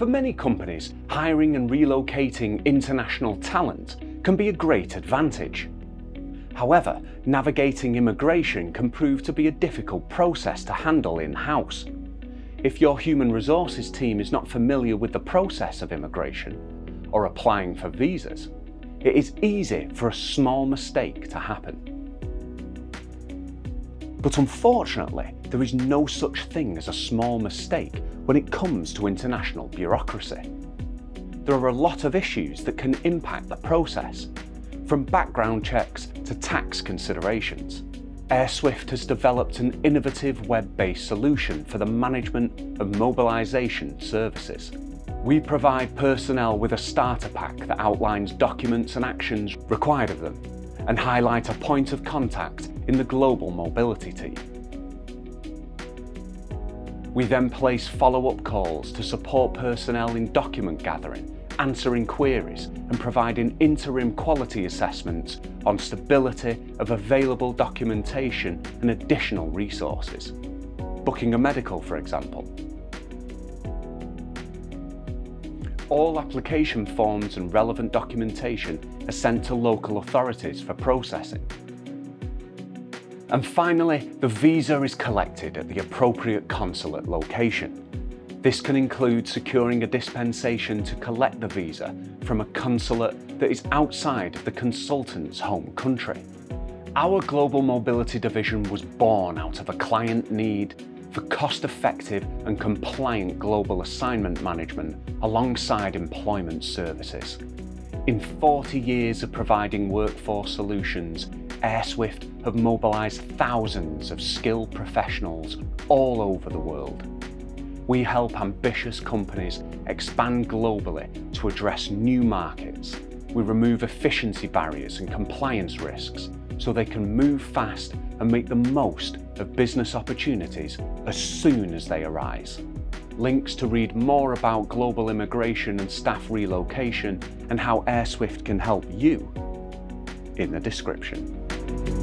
For many companies, hiring and relocating international talent can be a great advantage. However, navigating immigration can prove to be a difficult process to handle in-house. If your human resources team is not familiar with the process of immigration or applying for visas, it is easy for a small mistake to happen. But unfortunately, there is no such thing as a small mistake when it comes to international bureaucracy. There are a lot of issues that can impact the process, from background checks to tax considerations. AirSwift has developed an innovative web-based solution for the management of mobilisation services. We provide personnel with a starter pack that outlines documents and actions required of them and highlight a point of contact in the global mobility team. We then place follow-up calls to support personnel in document gathering, answering queries and providing interim quality assessments on stability of available documentation and additional resources. Booking a medical, for example. All application forms and relevant documentation are sent to local authorities for processing. And finally, the visa is collected at the appropriate consulate location. This can include securing a dispensation to collect the visa from a consulate that is outside of the consultant's home country. Our Global Mobility Division was born out of a client need for cost-effective and compliant global assignment management alongside employment services. In 40 years of providing workforce solutions, AirSwift have mobilised thousands of skilled professionals all over the world. We help ambitious companies expand globally to address new markets. We remove efficiency barriers and compliance risks so they can move fast and make the most of business opportunities as soon as they arise. Links to read more about global immigration and staff relocation and how AirSwift can help you in the description thank you